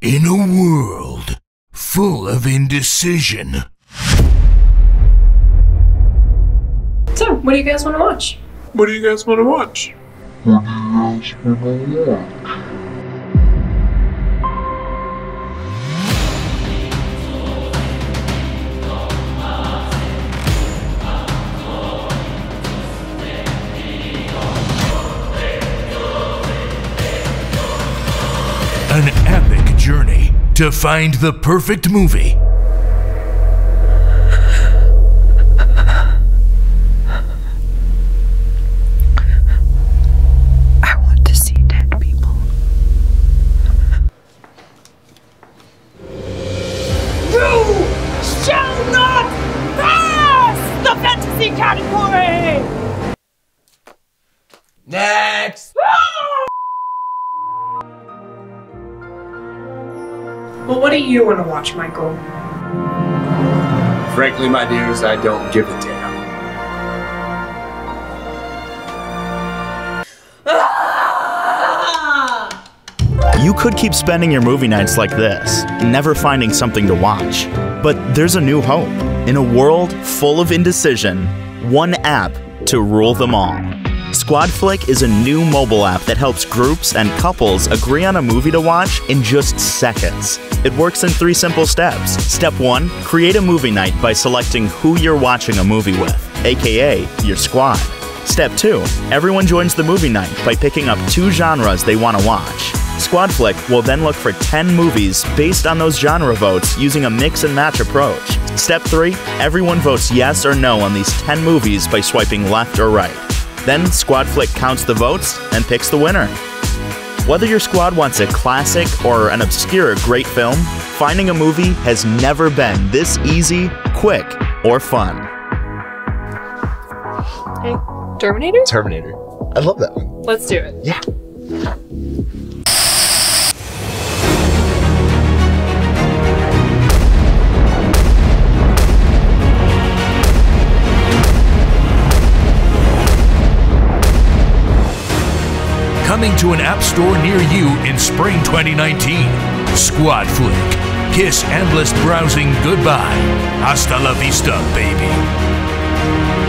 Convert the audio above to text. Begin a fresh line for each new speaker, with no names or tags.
In a world full of indecision,
So, what do you guys want to watch?
What do you guys want to watch?
an epic journey to find the perfect movie.
I want to see dead people.
You shall not pass the fantasy category!
Next!
Well, what do you want to watch, Michael?
Frankly, my dears, I don't give a damn. Ah!
You could keep spending your movie nights like this, never finding something to watch. But there's a new hope. In a world full of indecision, one app to rule them all. Squadflick is a new mobile app that helps groups and couples agree on a movie to watch in just seconds. It works in three simple steps. Step one, create a movie night by selecting who you're watching a movie with, aka your squad. Step 2. Everyone joins the movie night by picking up two genres they want to watch. Squadflick will then look for 10 movies based on those genre votes using a mix and match approach. Step 3. Everyone votes yes or no on these 10 movies by swiping left or right. Then Squadflick counts the votes and picks the winner. Whether your squad wants a classic or an obscure great film, finding a movie has never been this easy, quick, or fun.
Hey, Terminator?
Terminator. I love that one.
Let's do it.
Yeah.
Coming to an app store near you in spring 2019. Squadflick. Kiss endless browsing goodbye. Hasta la vista, baby.